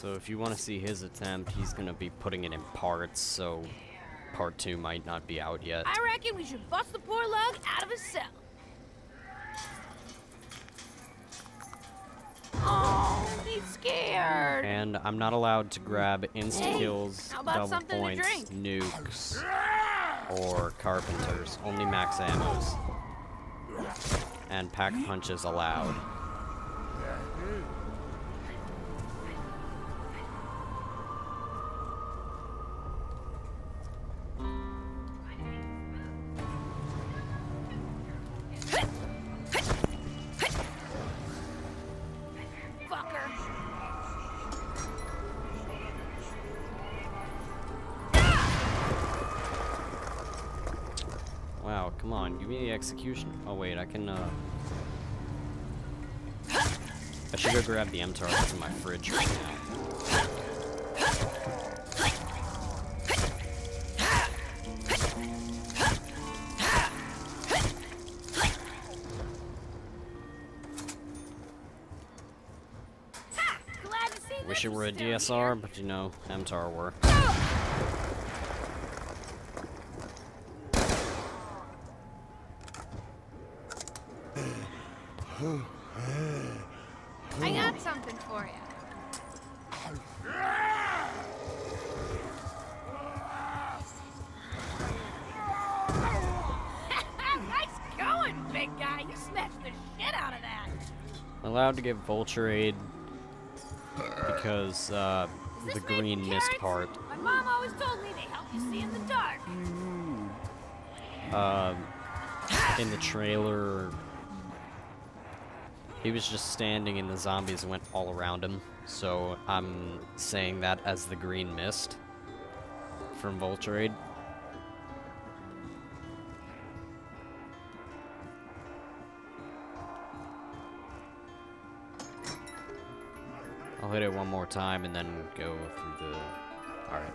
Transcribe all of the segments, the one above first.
So if you want to see his attempt, he's going to be putting it in parts, so part two might not be out yet. I reckon we should bust the poor lug out of his cell. Oh, he's scared. And I'm not allowed to grab insta-kills, about double points, nukes, or carpenters. Only max ammos. And pack punches allowed. Come give me the execution. Oh wait, I can, uh... I should go grab the MTAR that's in my fridge right now. Glad to see Wish it were a DSR, but you know, MTAR works. I got something for you. nice going, big guy. You smashed the shit out of that. Allowed to give Vulture aid because uh, the green mist part. My mom always told me they help you see in the dark. Um, in the trailer, he was just standing and the zombies went all around him. So I'm saying that as the green mist from Vulture aid. I'll hit it one more time and then go through the. Alright.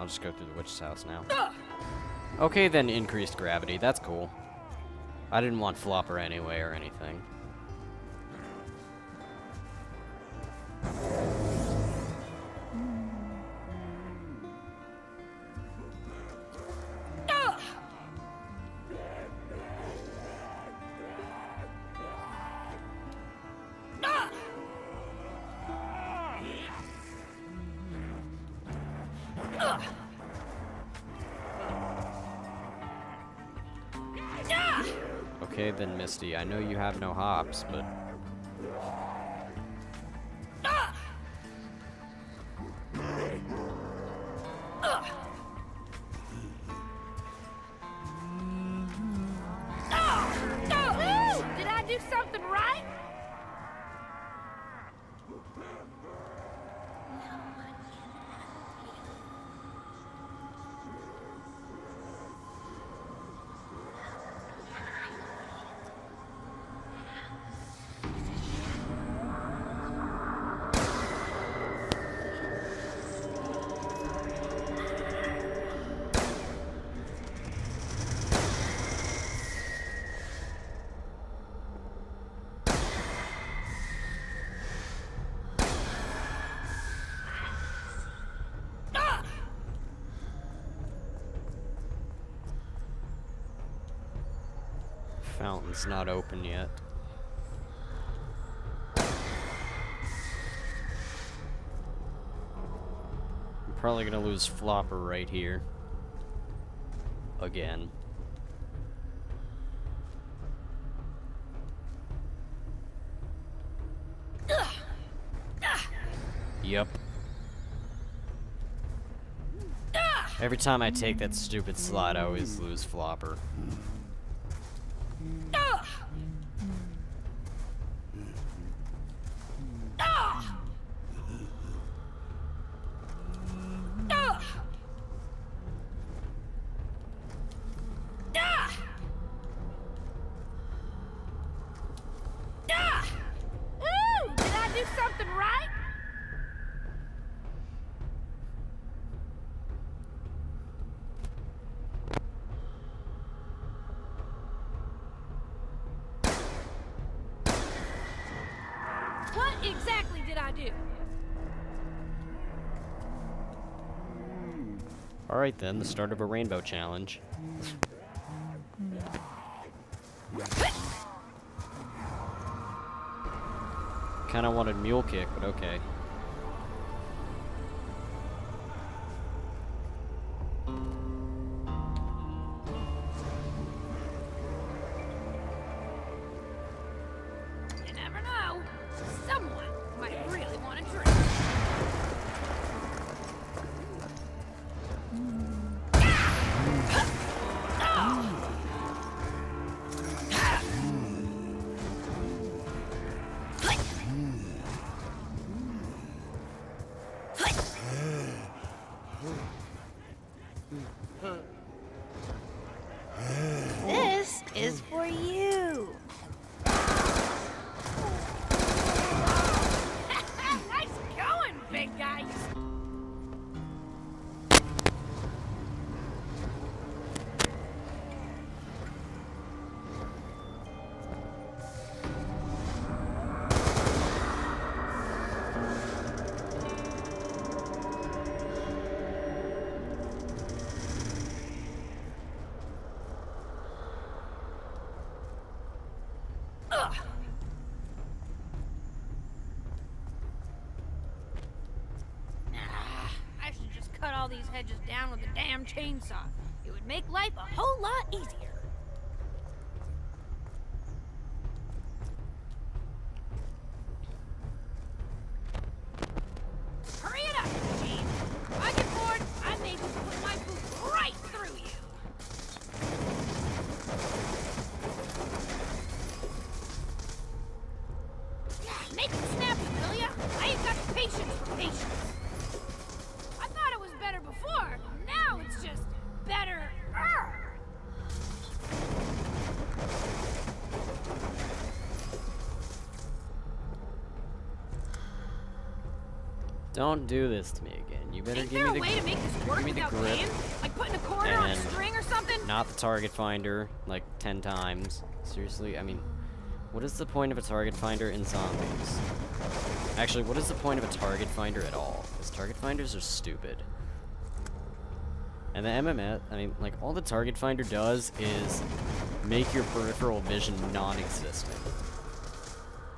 I'll just go through the witch's house now. Okay, then increased gravity. That's cool. I didn't want flopper anyway or anything. Hops, but fountain's not open yet. I'm probably gonna lose flopper right here. Again. Yep. Every time I take that stupid slide, I always lose flopper. something right? What exactly did I do? Alright then, the start of a rainbow challenge. Kinda wanted mule kick, but okay. You. All these hedges down with a damn chainsaw. It would make life a whole lot easier. Don't do this to me again. You better give there me a the way to make this work me the without grip paying? Like putting a quarter on a string or something? not the target finder like 10 times. Seriously, I mean, what is the point of a target finder in zombies? Actually, what is the point of a target finder at all? Because target finders are stupid. And the MMS, I mean, like, all the target finder does is make your peripheral vision non-existent.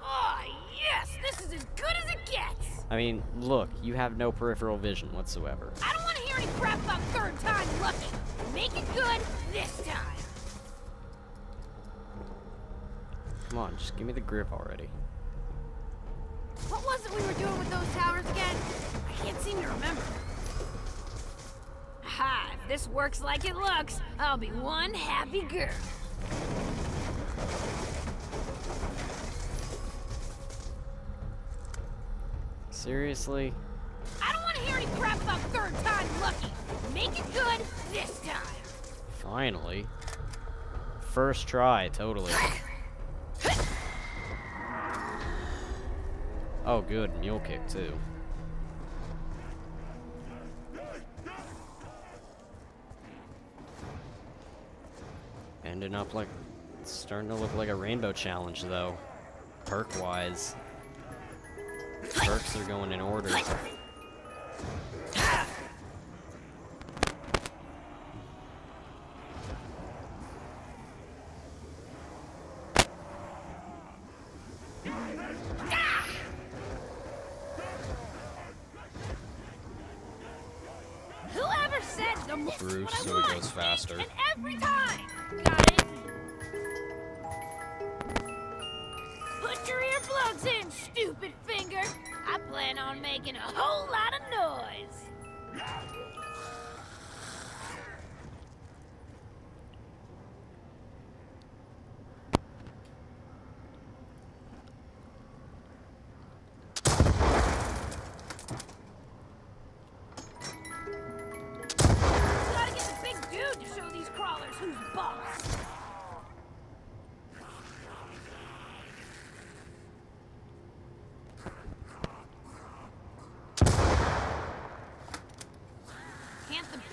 Oh, yes! This is as good as it gets! I mean, look, you have no peripheral vision whatsoever. I don't want to hear any crap about third time lucky. Make it good this time. Come on, just give me the grip already. What was it we were doing with those towers again? I can't seem to remember. Ha! If this works like it looks, I'll be one happy girl. Seriously? I don't want to hear any crap about third time lucky. Make it good this time. Finally. First try, totally. Oh, good. Mule kick, too. Ending up like... It's starting to look like a rainbow challenge, though. Perk-wise. Perks are going in order. Whoever said the Bruce, so it goes faster. Making a whole lot of noise.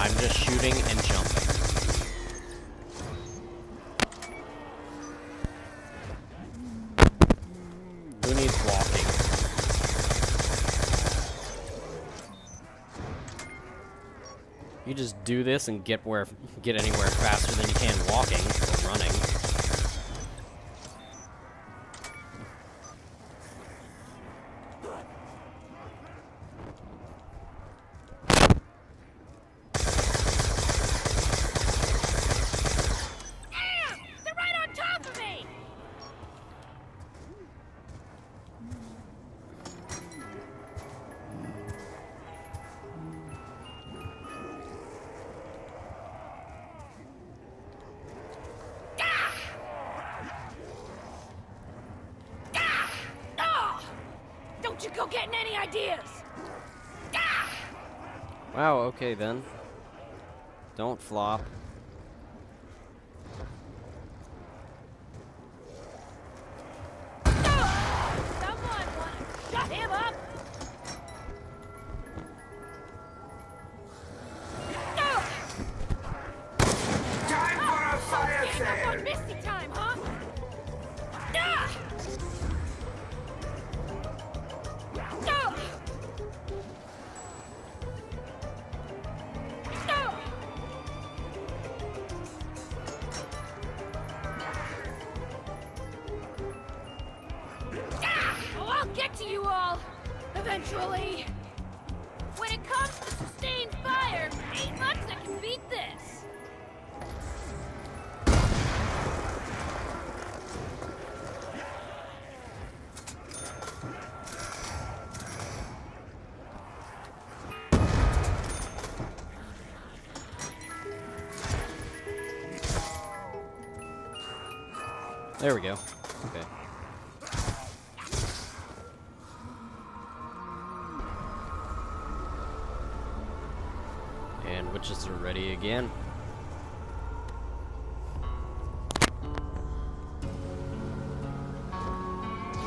I'm just shooting and jumping. Who needs walking? You just do this and get where get anywhere faster than you can Don't you go getting any ideas! Ah! Wow, okay then. Don't flop. Eventually. When it comes to sustained fire, ain't much that can beat this. There we go. Okay. And are ready again.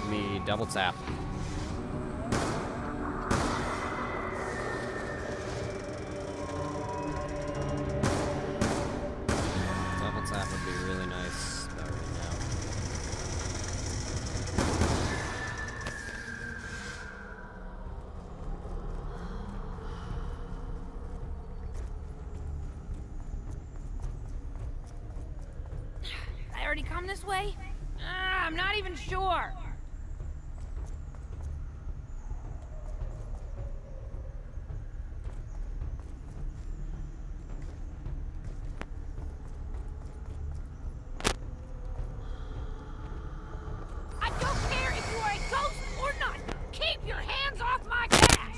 Me double tap. Come this way? Ah, I'm not even sure. I don't care if you are a ghost or not. Keep your hands off my cash.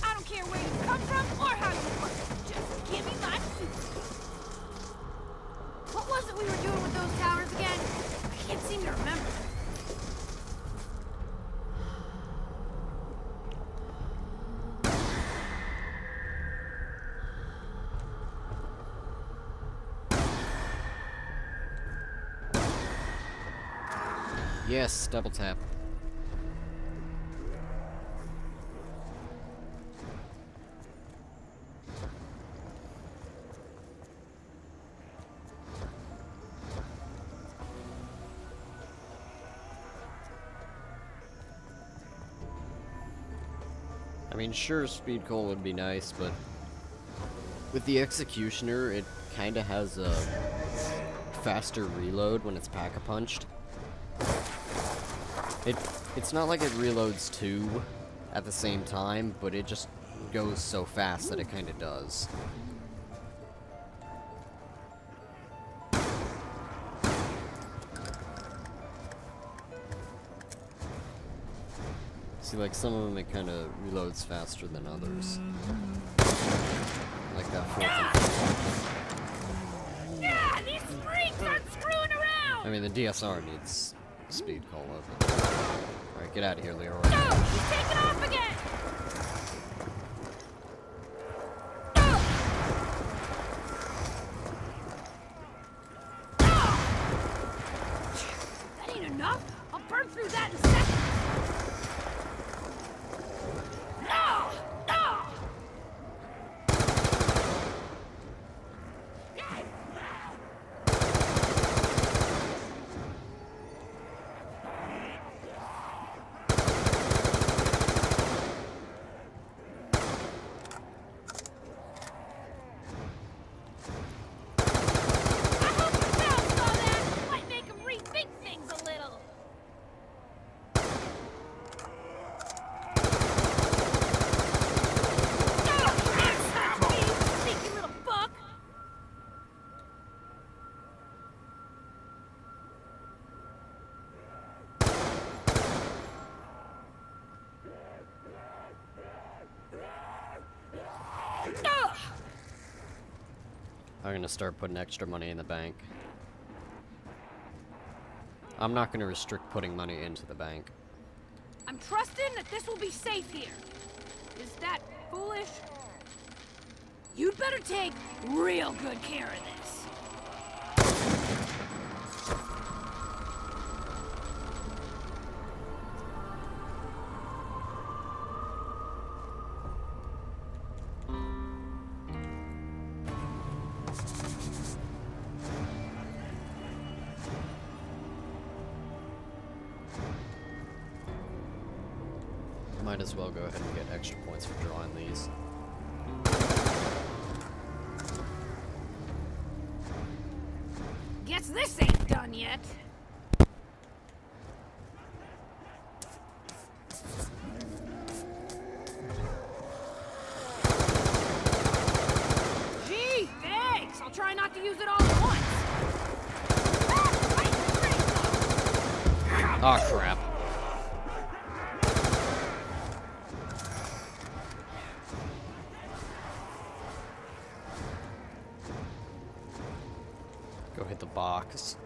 I don't care where you come from or how you look. Just give me my suit. What was it we were doing with those towers again? I can't seem to remember. Yes, double tap. I mean, sure, speed cola would be nice, but with the executioner, it kind of has a faster reload when it's pack a punched. It It's not like it reloads two at the same time, but it just goes so fast that it kind of does. See, like, some of them it kind of reloads faster than others. Like that fourth Yeah, these freaks aren't screwing around! I mean, the DSR needs speed cola. Alright, get out of here, Leroy. No! He's taking off again! That ain't enough! I'll burn through that in a second! No! No! I hope the crowd saw that! Might make 'em rethink things a little! Ah, that's me, sneaky little fuck! Ah! I'm gonna start putting extra money in the bank. I'm not gonna restrict putting money into the bank. I'm trusting that this will be safe here. Is that foolish? You'd better take real good care of this. Drawing these. Guess this ain't done yet. Gee, thanks. I'll try not to use it all at once. Ah, right in the brain. Oh crap. Go hit the box.